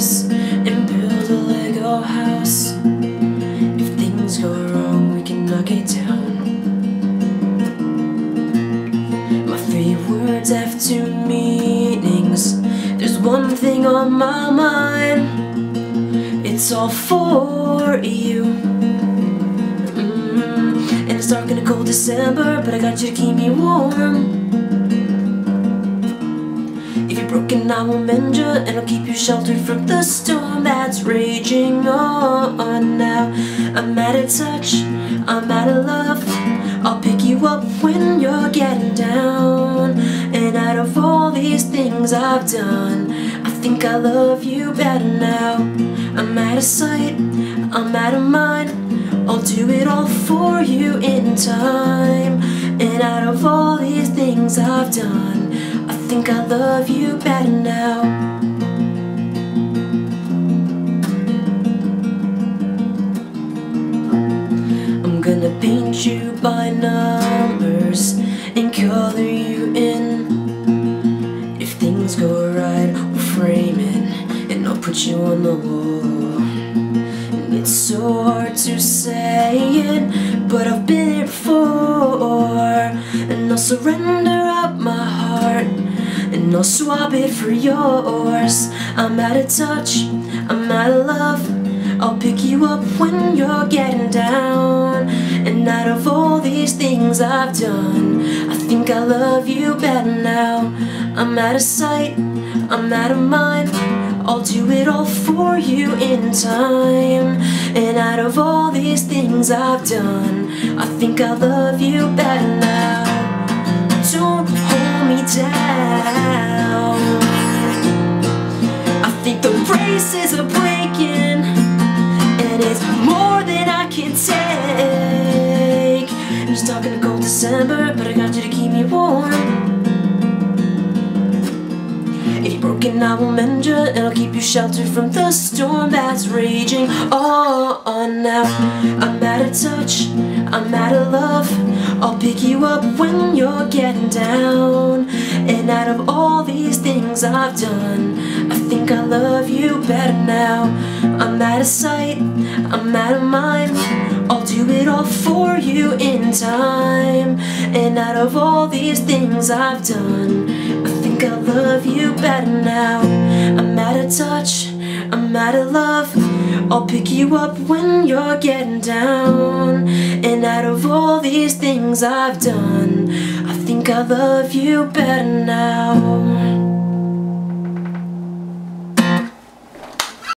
and build a Lego house. If things go wrong, we can knock it down. My three words have two meanings. There's one thing on my mind. It's all for you. Mm -hmm. And it's dark in a cold December, but I got you to keep me warm broken, I will mend you And I'll keep you sheltered from the storm that's raging on. Now I'm out of touch, I'm out of love. I'll pick you up when you're getting down. And out of all these things I've done I think I love you better now. I'm out of sight, I'm out of mind. I'll do it all for you in time. And out of all these things I've done I love you better now. I'm gonna paint you by numbers And color you in. If things go right, we'll frame it And I'll put you on the wall. And it's so hard to say it But I've been here before. And I'll surrender and I'll swap it for yours. I'm out of touch, I'm out of love. I'll pick you up when you're getting down. And out of all these things I've done I think I love you better now. I'm out of sight, I'm out of mind. I'll do it all for you in time. And out of all these things I've done I think I love you better now down I think the braces are breaking And it's more than I can take. It's talking to cold December But I got you to keep me warm. If you're broken I will mend you And I'll keep you sheltered from the storm that's raging. On now I'm out of touch, I'm out of love. I'll pick you up when you're getting down of all these things I've done. I think I love you better now. I'm out of sight, I'm out of mind. I'll do it all for you in time. And out of all these things I've done I think I love you better now. I'm out of touch, I'm out of love. I'll pick you up when you're getting down things I've done. I think I love you better now